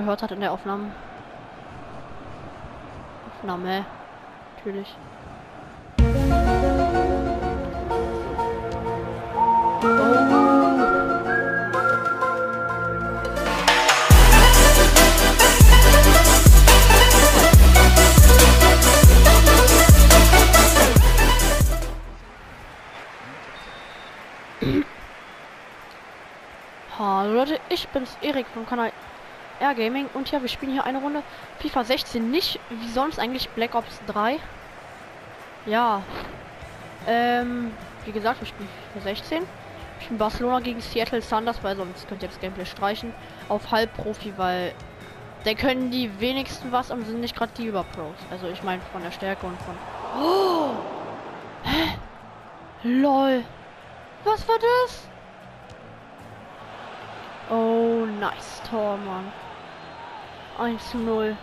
gehört hat in der Aufnahme. Aufnahme. Natürlich. Hallo Leute, ich bin's Erik vom Kanal R Gaming und ja, wir spielen hier eine Runde FIFA 16 nicht wie sonst eigentlich Black Ops 3. Ja. Ähm, wie gesagt, wir spielen FIFA 16. Ich bin Barcelona gegen Seattle Sanders, weil sonst könnt ihr das Gameplay streichen. Auf Halbprofi, weil da können die wenigsten was und sind nicht gerade die Überpros. Also ich meine von der Stärke und von. Oh! Hä? LOL! Was war das? Oh, nice Tor, Mann. 1 zu 0.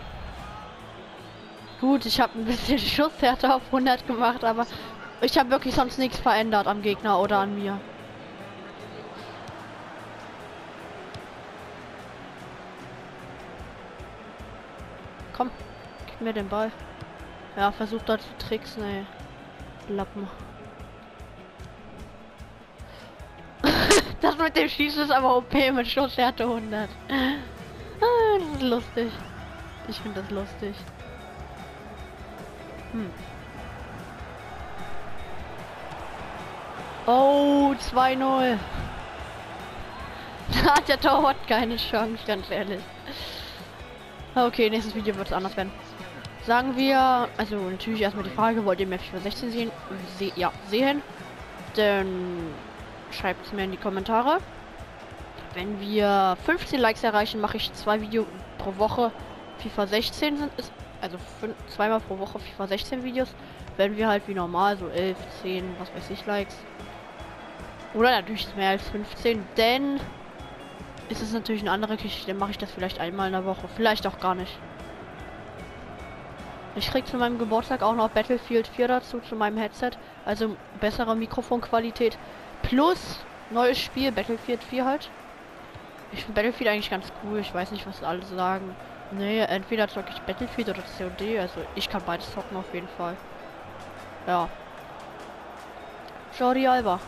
Gut, ich habe ein bisschen Schusshärte auf 100 gemacht, aber ich habe wirklich sonst nichts verändert am Gegner oder an mir. Komm, gib mir den Ball. Ja, versucht da zu tricksen, ey. Lappen. Das mit dem Schießen ist aber OP mit Schusshärte 100. Ah, das lustig. Ich finde das lustig. Hm. Oh, 2-0. Da hat der Torwart keine Chance, ganz ehrlich. Okay, nächstes Video wird es anders werden. Sagen wir, also natürlich erstmal die Frage, wollt ihr mehr FIFA 16 sehen? Se ja, sehen. Denn Schreibt es mir in die Kommentare. Wenn wir 15 Likes erreichen, mache ich zwei Videos pro Woche. FIFA 16 sind es, also zweimal pro Woche FIFA 16 Videos. Wenn wir halt wie normal so 11, 10, was weiß ich Likes. Oder natürlich mehr als 15, denn ist es natürlich eine andere Geschichte. Dann mache ich das vielleicht einmal in der Woche, vielleicht auch gar nicht. Ich krieg zu meinem Geburtstag auch noch Battlefield 4 dazu zu meinem Headset, also bessere Mikrofonqualität. Plus neues Spiel, Battlefield 4 halt. Ich finde Battlefield eigentlich ganz cool. Ich weiß nicht, was alle sagen. Nee, entweder zocke ich Battlefield oder COD. Also ich kann beides zocken auf jeden Fall. Ja. Jordi Alba.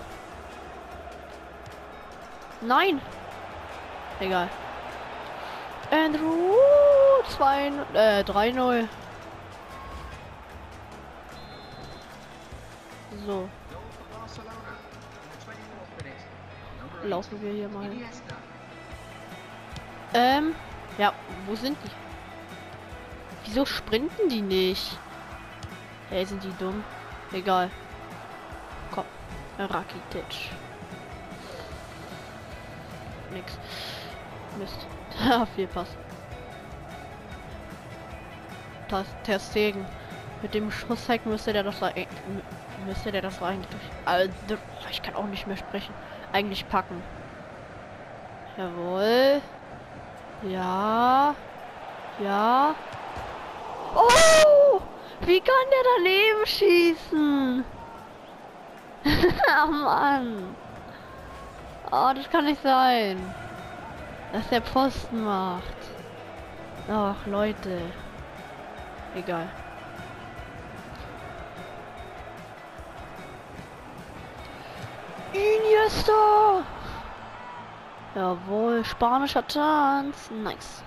Nein! Egal. Andrew 2 äh 3-0. So. laufen wir hier mal. Ähm, ja, wo sind die? Wieso sprinten die nicht? Hey, sind die dumm? Egal. Komm, Rakitic. Nix. Mist. Ah, viel Pass. Das der Segen. Mit dem Schussheck müsste der das müsste der das eigentlich. Also, ich kann auch nicht mehr sprechen eigentlich packen. Jawohl. Ja. Ja. Oh! Wie kann der daneben schießen? oh Mann. Oh, das kann nicht sein. Dass der Posten macht. Ach, Leute. Egal. Iniesta! Jawohl, spanischer Tanz. Nice.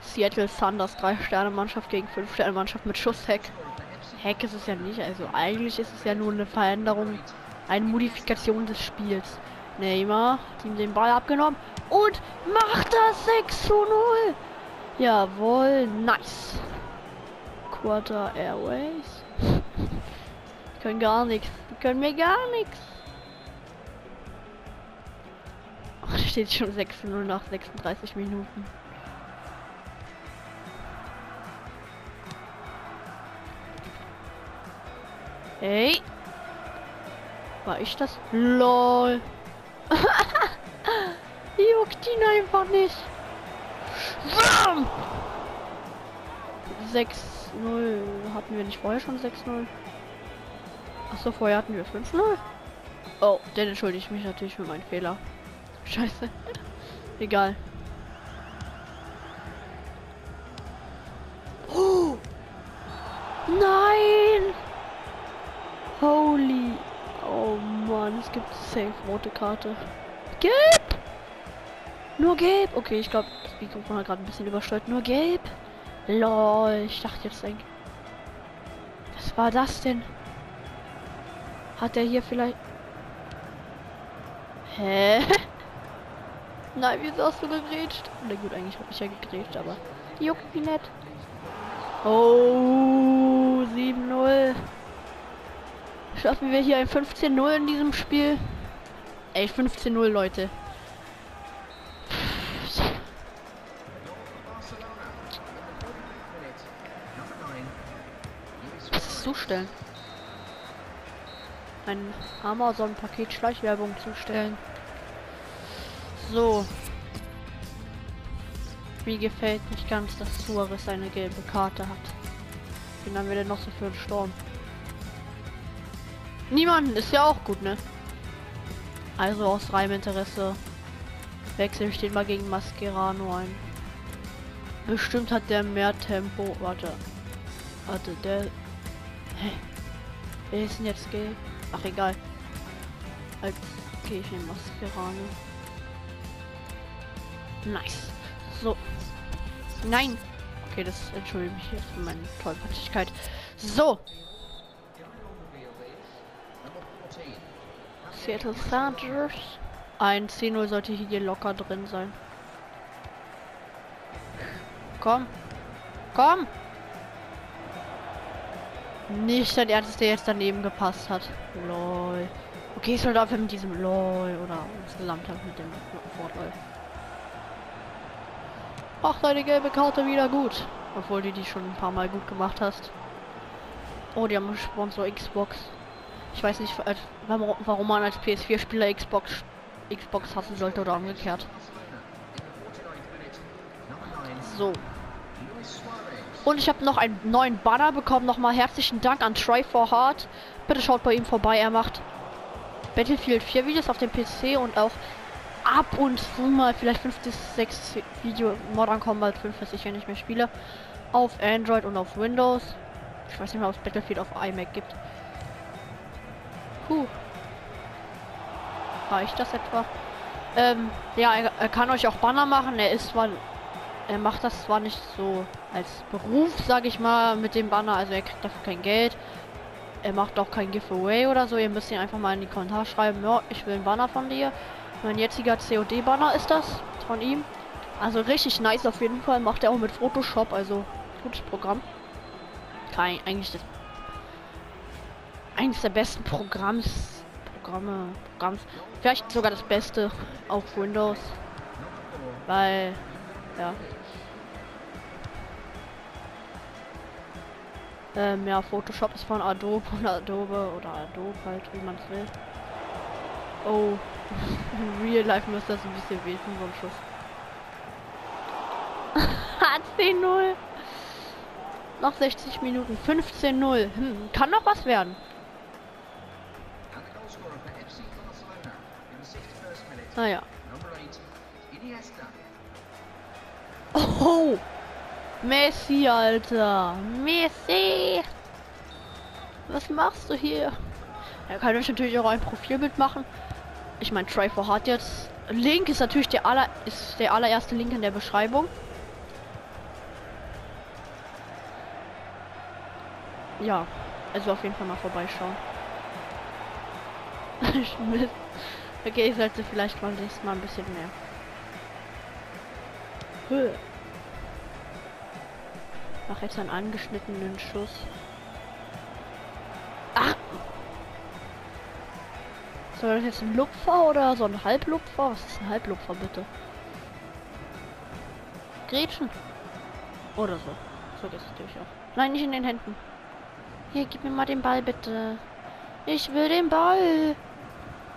Seattle Thunders 3 Sterne Mannschaft gegen 5 Sterne Mannschaft mit Schussheck. Hack ist es ja nicht, also eigentlich ist es ja nur eine Veränderung, eine Modifikation des Spiels. Neymar, ihm den Ball abgenommen und macht das 6 zu 0. Jawohl, nice. Quarter Airways. Die können gar nichts. Die können mir gar nichts. Steht schon 6-0 nach 36 Minuten. Hey. War ich das? LOL. Juckt ihn einfach nicht. 6-0. Hatten wir nicht vorher schon 6-0? Achso, vorher hatten wir 5-0. Oh, dann entschuldige ich mich natürlich für meinen Fehler. Scheiße. Egal. Oh! Nein! Holy. Oh Mann, es gibt safe rote Karte. Gelb! Nur gelb! Okay, ich glaube, das Mikrofon hat gerade ein bisschen übersteuert. Nur gelb? Lol, ich dachte jetzt eigentlich. Was war das denn? Hat er hier vielleicht. Hä? Nein, wieso hast du gegrätscht? Na gut, eigentlich habe ich ja gegrätscht, aber juckt mich nicht. Oh, 7-0. Schaffen wir hier ein 15-0 in diesem Spiel? Ey, 15-0, Leute. Was ist zustellen? Ein Amazon-Paket Schleichwerbung zustellen. So. Mir gefällt nicht ganz, dass Suarez eine gelbe Karte hat. Haben wir denn noch so für einen Sturm? Niemanden, ist ja auch gut, ne? Also aus reinem Interesse wechsel ich den mal gegen Mascherano ein. Bestimmt hat der mehr Tempo. Warte. Warte, der. Hä? Wer ist denn jetzt gelb? Ach egal. Als gehe ich in Mascherano. Nice. So. Nein. Okay, das entschuldige mich jetzt für meine Tollpatschigkeit. So. Seattle Sounders. Ein 10-0 sollte hier locker drin sein. Komm. Komm. Nicht dein Ernst, der jetzt daneben gepasst hat. Lol. Okay, ich soll dafür mit diesem LOL oder insgesamt halt mit dem Vorteil. Ach, deine gelbe Karte wieder gut. Obwohl du die schon ein paar Mal gut gemacht hast. Oh, die haben Sponsor Xbox. Ich weiß nicht, warum man als PS4-Spieler Xbox Xbox hassen sollte oder umgekehrt. So. Und ich habe noch einen neuen Banner bekommen. Nochmal herzlichen Dank an Try for Hard. Bitte schaut bei ihm vorbei. Er macht Battlefield 4 Videos auf dem PC und auch ab und zu mal vielleicht 5 bis 6 Video Modern Combat 5, was ich ja nicht mehr spiele. Auf Android und auf Windows. Ich weiß nicht mehr, ob es Battlefield auf iMac gibt. Puh. Reicht das etwa? Ähm, ja, er, er, kann euch auch Banner machen. Er ist zwar, er macht das zwar nicht so als Beruf, sage ich mal, mit dem Banner. Also er kriegt dafür kein Geld. Er macht auch kein Giveaway oder so. Ihr müsst ihn einfach mal in die Kommentare schreiben. Ja, ich will ein Banner von dir. Mein jetziger COD-Banner ist das von ihm. Also richtig nice auf jeden Fall. Macht er auch mit Photoshop. Also gutes Programm. Kein, eigentlich das eines der besten Programms Programme Programms vielleicht sogar das beste auf Windows weil ja ähm, ja Photoshop ist von Adobe oder Adobe oder Adobe halt wie man es will oh Real Life müsste das ein bisschen wehtun so ein Schuss 10-0 noch 60 Minuten 15-0 hm, kann noch was werden Naja. Oh! Messi, Alter! Messi! Was machst du hier? Er kann euch natürlich auch ein Profilbild machen. Ich meine, Try for Hard jetzt. Link ist natürlich der aller ist der allererste Link in der Beschreibung. Ja, also auf jeden Fall mal vorbeischauen. Okay, ich sollte vielleicht mal nächstes Mal ein bisschen mehr. Höhe. Mach jetzt einen angeschnittenen Schuss. Soll das jetzt ein Lupfer oder so ein Halblupfer? Was ist ein Halblupfer bitte? Gretchen. Oder so. So geht es natürlich auch. Nein, nicht in den Händen. Hier, gib mir mal den Ball bitte. Ich will den Ball.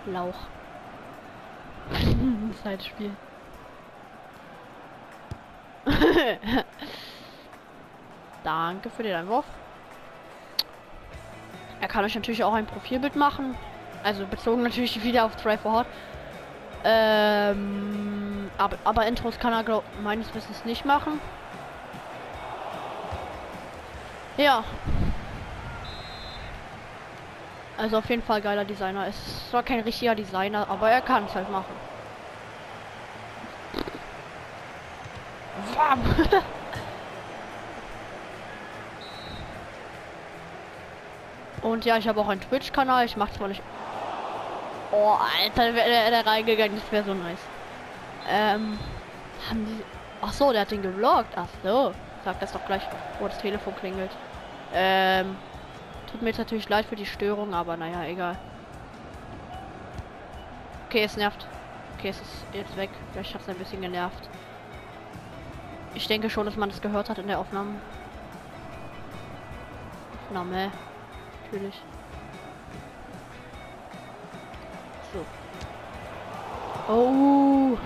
Lauch. Zeitspiel. Danke für den Einwurf. Er kann euch natürlich auch ein Profilbild machen. Also bezogen natürlich wieder auf Try for Hot. Ähm, aber, aber Intros kann er glaub, meines Wissens nicht machen. Ja. Also auf jeden Fall geiler Designer. Ist zwar kein richtiger Designer, aber er kann es halt machen. Warm. Und ja, ich habe auch einen Twitch-Kanal. Ich mache zwar nicht. Oh, Alter, wäre der, der reingegangen. Das wäre so nice. Ähm, haben die. Ach so, der hat den geblockt. Ach so. Sag das doch gleich, wo das Telefon klingelt. Ähm, tut mir jetzt natürlich leid für die Störung, aber naja, egal. Okay, es nervt. Okay, es ist jetzt weg. Vielleicht hat es ein bisschen genervt. Ich denke schon, dass man das gehört hat in der Aufnahme. Aufnahme. Natürlich. Oh.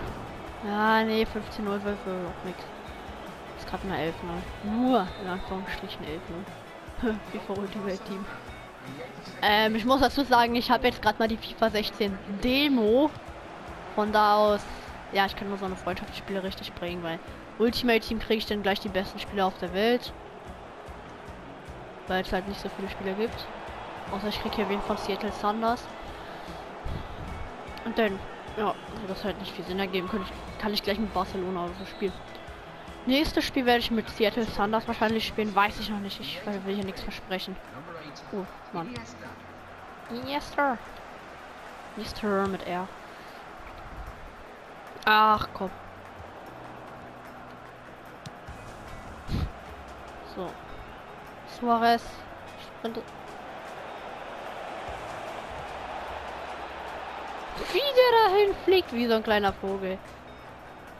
Ja, nee, 15-0 wird auch nichts. Ist gerade mal 11 0 Nur in Anführungsstrichen 11 0 FIFA Ultimate Team. Ähm, ich muss dazu sagen, ich habe jetzt gerade mal die FIFA 16 Demo. Von da aus, ja, ich kann nur so eine Freundschaftsspiele richtig bringen, weil Ultimate Team kriege ich dann gleich die besten Spieler auf der Welt. Weil es halt nicht so viele Spieler gibt. Außer ich kriege hier wen von Seattle Sanders. Und dann, ja, also das halt nicht viel Sinn ergeben, ich, kann ich gleich mit Barcelona oder so spielen. Nächstes Spiel werde ich mit Seattle Sanders wahrscheinlich spielen, weiß ich noch nicht. Ich will hier nichts versprechen. Oh, Mann. Iniesta. Iniesta mit R. Ach, komm. So. Suarez. Sprint. Wie der dahin fliegt, wie so ein kleiner Vogel.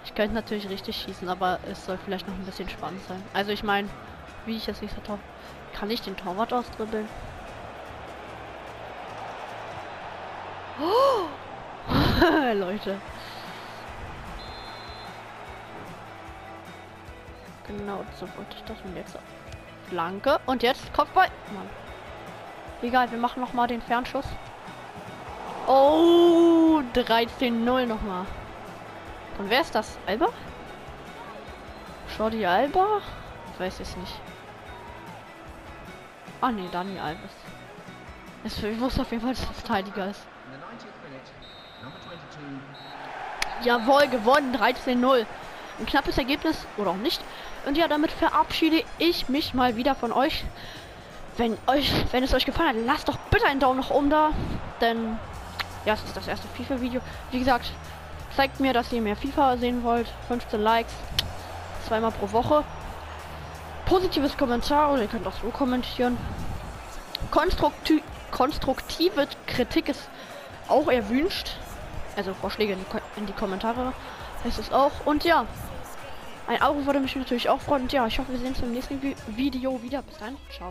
Ich könnte natürlich richtig schießen, aber es soll vielleicht noch ein bisschen spannend sein. Also ich meine, wie ich jetzt nicht so top. Kann ich den Torwart austribbeln? Oh! Leute. Genau, so wollte ich das und jetzt. Flanke. Und jetzt Kopfball. Mann. Egal, wir machen noch mal den Fernschuss. Oh, 13-0 nochmal. Und wer ist das? Alba? Jordi Alba? Ich weiß es nicht. Ah ne, Dani Alves. Ich wusste auf jeden Fall, dass es Verteidiger ist. Jawohl, gewonnen. 13-0. Ein knappes Ergebnis oder auch nicht. Und ja, damit verabschiede ich mich mal wieder von euch. Wenn euch, wenn es euch gefallen hat, lasst doch bitte einen Daumen nach oben da. Denn ja, es ist das erste FIFA-Video. Wie gesagt, zeigt mir, dass ihr mehr FIFA sehen wollt. 15 Likes, zweimal pro Woche. Positives Kommentar oder ihr könnt auch so kommentieren. Konstrukti konstruktive Kritik ist auch erwünscht. Also Vorschläge in die, in die Kommentare heißt es auch. Und ja, ein Auge würde mich natürlich auch freuen. Und ja, ich hoffe, wir sehen uns im nächsten Video wieder. Bis dann. Ciao.